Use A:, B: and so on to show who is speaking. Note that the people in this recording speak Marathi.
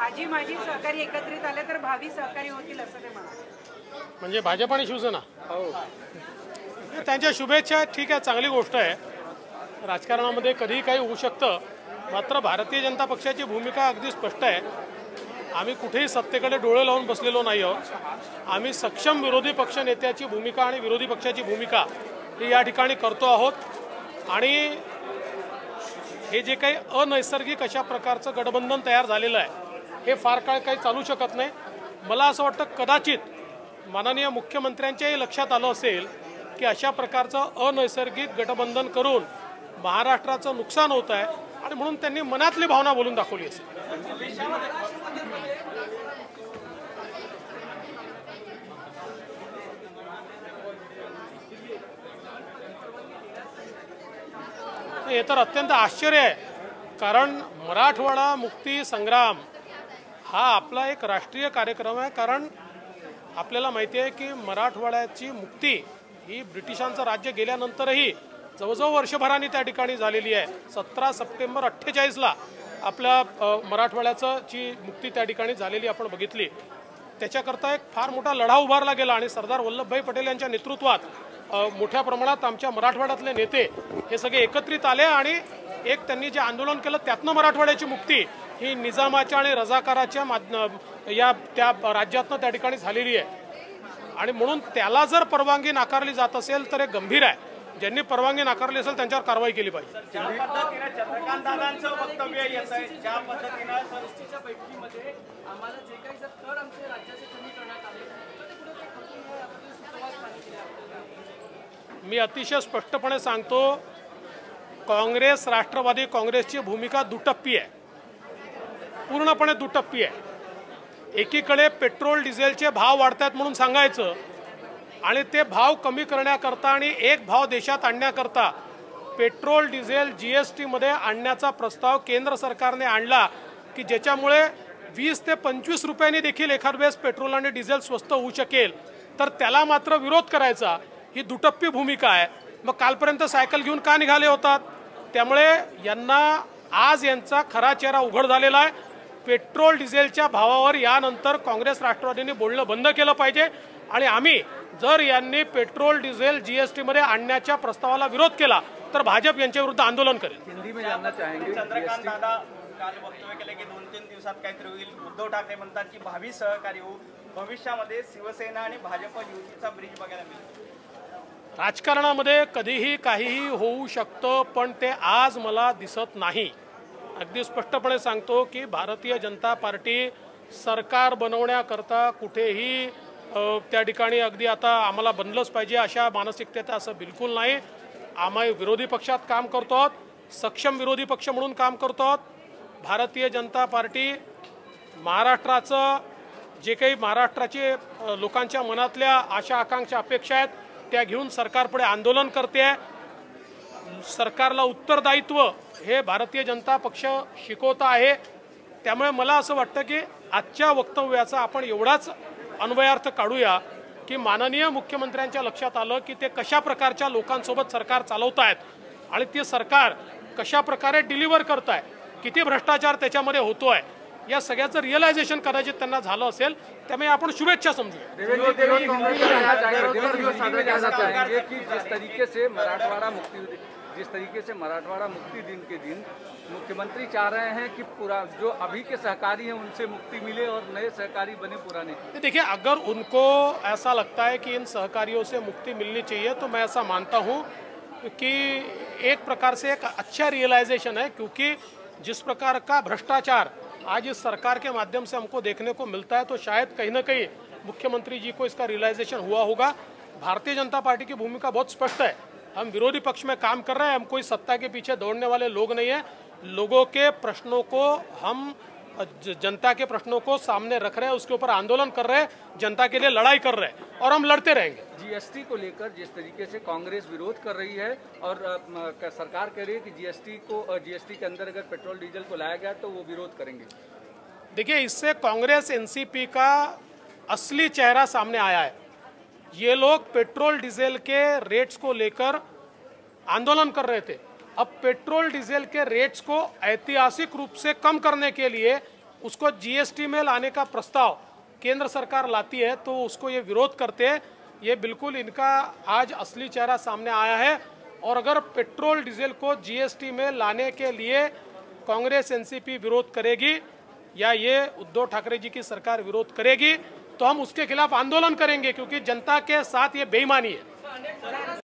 A: आजी माजी सहकारी एकत्रित आले तर भावी सहकारी होतील असं ते म्हणाले
B: म्हणजे भाजप आणि शिवसेना?
C: हो.
B: त्यांच्या शुभेच्छा ठीक आहे चांगली गोष्ट आहे. राजकारणामध्ये कधीही काही होऊ शकतं. मात्र भारतीय जनता पक्षाची भूमिका अगदी स्पष्ट आहे. आम्ही कुठेही सत्तेकडे डोळे लावून बसलेलो नाही आहोत. आम्ही सक्षम विरोधी पक्ष नेत्याची भूमिका आणि विरोधी पक्षाची भूमिका ही या ठिकाणी करतो आहोत. आणि हे जे काही अनैसर्गिक अशा प्रकारचं गठबंधन तयार झालेलं आहे हे फार काळ काही चालू शकत नाही. मला असं वाटतं कदाचित माननीय मुख्यमंत्र्यांच्याही लक्षात आलं असेल की अशा प्रकारचं अनैसर्गिक गठबंधन करून महाराष्ट्राचं नुकसान होत आहे आणि म्हणून त्यांनी मनातली भावना बोलून दाखवली असेल. हे तर अत्यंत आश्चर्य आहे. कारण मराठवाडा मुक्ती संग्राम हा आपला एक राष्ट्रीय कार्यक्रम आहे कारण आपल्याला माहिती आहे की मराठवाड्याची मुक्ती ही ब्रिटिशांचं राज्य गेल्यानंतरही जवळजवळ वर्षभराने त्या ठिकाणी झालेली आहे. सतरा सप्टेंबर अठ्ठेचाळीसला आपल्या मराठवाड्याचं जी मुक्ती त्या ठिकाणी झालेली आपण बघितली. त्याच्याकरता एक फार मोठा लढा उभारला गेला आणि सरदार वल्लभभाई पटेल यांच्या नेतृत्वात मोठ्या प्रमाणात आमच्या मराठवाड्यातले नेते हे सगळे एकत्रित आले आणि एक त्यांनी जे आंदोलन केलं त्यातनं मराठवाड्याची मुक्ती ही निजामाच्या आणि रजाकाराच्या माध्य- या त्या राज्यातनं त्या ठिकाणी झालेली आहे. आणि म्हणून त्याला जर परवानगी नाकारली जात असेल तर हे गंभीर आहे. ज्यांनी परवानगी नाकारली असेल त्यांच्यावर कारवाई केली पाहिजे. मी अतिशय स्पष्टपणे सांगतो काँग्रेस राष्ट्रवादी काँग्रेसची भूमिका दुटप्पी आहे. पूर्णपणे दुटप्पी आहे. एकीकडे पेट्रोल डिझेलचे भाव वाढतात म्हणून सांगायचं आणि ते भाव कमी करण्याकरता आणि एक भाव देशात आणण्याकरता पेट्रोल डिझेल जी एस टीमध्ये आणण्याचा प्रस्ताव केंद्र सरकारने आणला की ज्याच्यामुळे वीस ते पंचवीस रुपयांनी देखील एखाद वेळेस पेट्रोल आणि डिझेल स्वस्त होऊ शकेल. तर त्याला मात्र विरोध करायचा. ही दुटप्पी भूमिका आहे. मग कालपर्यंत सायकल घेऊन का निघाले होतात? त्यामुळे यांना आज यांचा खरा चेहरा उघड झालेला आहे. पेट्रोल डिझेलच्या भावावर यानंतर काँग्रेस राष्ट्रवादीने बोलणं बंद केलं पाहिजे. आणि आम्ही जर यांनी पेट्रोल डिझेल जीएसटी मध्ये आणण्याच्या प्रस्तावाला विरोध केला तर भाजप यांच्या विरुद्ध आंदोलन करेल.
C: हिंदी में जानना चाहेंगे
D: चंद्रकांत दादा काल वक्तव्य केलं की दोन तीन दिवसात काहीतरी होईल. उद्धव ठाकरे म्हणतात की भावी सहकारी होऊ भविष्यामध्ये शिवसेना आणि भाजप युतीचा ब्रिज बघायला मिळेल.
B: राजकारणामध्ये कधीही काहीही होऊ शकतं पण ते आज मला दिसत नाही. अगदी स्पष्टपणे सांगतो की भारतीय जनता पार्टी सरकार बनवण्याकरता कुठेही त्या ठिकाणी अगदी आता आम्हाला बनलंच पाहिजे अशा मानसिकतेत असं बिलकुल नाही. आम्ही विरोधी पक्षात काम करतो सक्षम विरोधी पक्ष म्हणून काम करतो भारतीय जनता पार्टी महाराष्ट्राचं जे काही महाराष्ट्राचे लोकांच्या मनातल्या आशा आकांक्षा अपेक्षा आहेत त्या घेऊन सरकारपुढे आंदोलन करते. आहे सरकारला उत्तरदायित्व हे भारतीय जनता पक्ष शिकवत आहे. त्यामुळे मला असं वाटतं की आजच्या वक्तव्याचा आपण एवढाच अन्वयार्थ काढूया की माननीय मुख्यमंत्र्यांच्या लक्षात आलं की ते कशा प्रकारच्या लोकांसोबत सरकार चालवत आहेत आणि ते सरकार कशा प्रकारे डिलिव्हर करत आहे किती भ्रष्टाचार त्याच्यामध्ये होतो आहे या सगळ्याचं रिअलायझेशन कदाचित त्यांना झालं असेल त्यामुळे आपण शुभेच्छा समजूया.
C: कि जिस तरीके से मराठवाड़ा मुक्ति जिस तरीके से मराठवाड़ा मुक्ति दिन के दिन मुख्यमंत्री चाह रहे हैं कि पूरा जो अभी के सहकारी हैं उनसे मुक्ति मिले और नए सहकारी बने पुराने।
B: तो देखिए अगर उनको ऐसा लगता है कि इन सहकारियों से मुक्ति मिलनी चाहिए तो मैं ऐसा मानता हूँ कि एक प्रकार से एक अच्छा रियलाइजेशन है क्योंकि जिस प्रकार का भ्रष्टाचार आज इस सरकार के माध्यम से हमको देखने को मिलता है तो शायद कहीं ना कहीं मुख्यमंत्री जी को इसका रियलाइजेशन हुआ होगा। भारतीय जनता पार्टी की भूमिका बहुत स्पष्ट है। हम विरोधी पक्ष में काम कर रहे हैं, हम कोई सत्ता के पीछे दौड़ने वाले लोग नहीं है। लोगों के प्रश्नों को हम जनता के प्रश्नों को सामने रख रहे हैं उसके ऊपर आंदोलन कर रहे हैं जनता के लिए लड़ाई कर रहे हैं और हम लड़ते रहेंगे।
C: जीएसटी को लेकर जिस तरीके से कांग्रेस विरोध कर रही है और सरकार कह रही है कि जीएसटी को जीएसटी के अंदर अगर पेट्रोल डीजल को लाया गया तो वो विरोध करेंगे।
B: देखिए इससे कांग्रेस एनसीपी का असली चेहरा सामने आया है। ये लोग पेट्रोल डीजल के रेट्स को लेकर आंदोलन कर रहे थे। अब पेट्रोल, डीजल के रेट्स को ऐतिहासिक रूप से कम करने के लिए उसको जीएसटी में लाने का प्रस्ताव केंद्र सरकार लाती है तो उसको ये विरोध करते हैं। ये बिल्कुल इनका आज असली चेहरा सामने आया है। और अगर पेट्रोल, डीजल को जीएसटी में लाने के लिए कांग्रेस, एनसीपी विरोध करेगी या ये उद्धव ठाकरे जी की सरकार विरोध करेगी तो हम उसके खिलाफ आंदोलन करेंगे, क्योंकि जनता के साथ ये बेईमानी है।